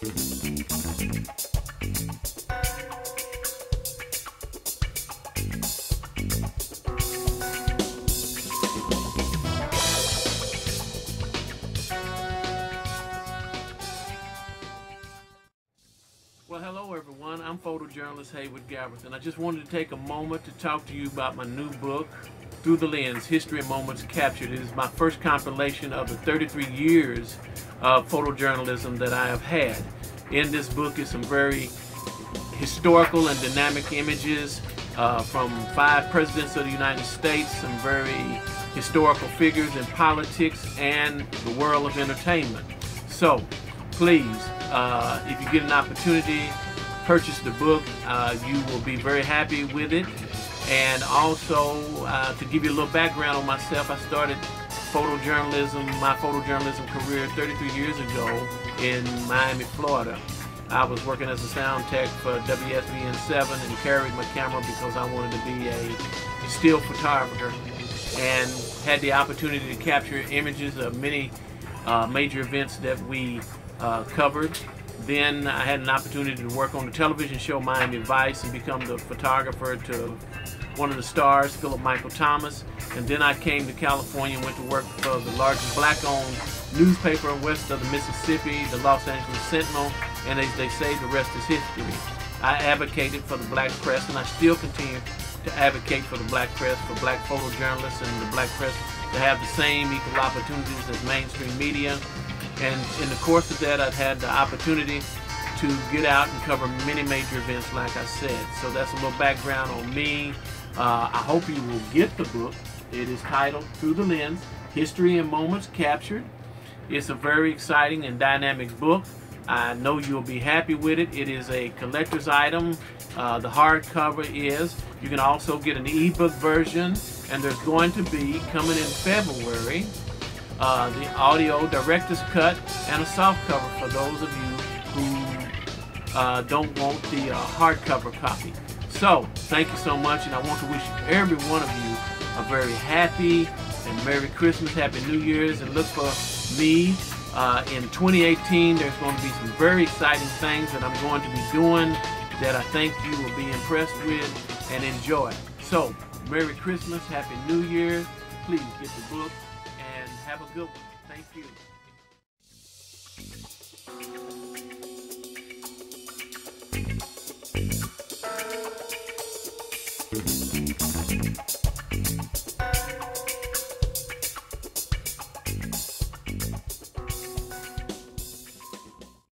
Well, hello everyone. I'm photojournalist Haywood Galbreath, and I just wanted to take a moment to talk to you about my new book, Through the Lens History and Moments Captured. It is my first compilation of the 33 years of photojournalism that I have had. In this book is some very historical and dynamic images uh, from five presidents of the United States, some very historical figures in politics and the world of entertainment. So, please, uh, if you get an opportunity, purchase the book. Uh, you will be very happy with it. And also, uh, to give you a little background on myself, I started photojournalism, my photojournalism career 33 years ago in Miami, Florida. I was working as a sound tech for WSVN 7 and carried my camera because I wanted to be a still photographer and had the opportunity to capture images of many uh, major events that we uh, covered. Then I had an opportunity to work on the television show Miami Vice and become the photographer to one of the stars, Philip Michael Thomas. And then I came to California and went to work for the largest black-owned newspaper west of the Mississippi, the Los Angeles Sentinel, and as they say, the rest is history. I advocated for the black press, and I still continue to advocate for the black press, for black photojournalists and the black press to have the same equal opportunities as mainstream media. And in the course of that, I've had the opportunity to get out and cover many major events, like I said. So that's a little background on me. Uh, I hope you will get the book. It is titled Through the Lens History and Moments Captured. It's a very exciting and dynamic book. I know you'll be happy with it. It is a collector's item. Uh, the hardcover is. You can also get an ebook version, and there's going to be coming in February uh, the audio director's cut and a soft cover for those of you who uh, don't want the uh, hardcover copy. So, thank you so much, and I want to wish every one of you a very happy and Merry Christmas, Happy New Year's, and look for me uh, in 2018. There's going to be some very exciting things that I'm going to be doing that I think you will be impressed with and enjoy. So, Merry Christmas, Happy New Year. Please get the book have a good one. Thank you.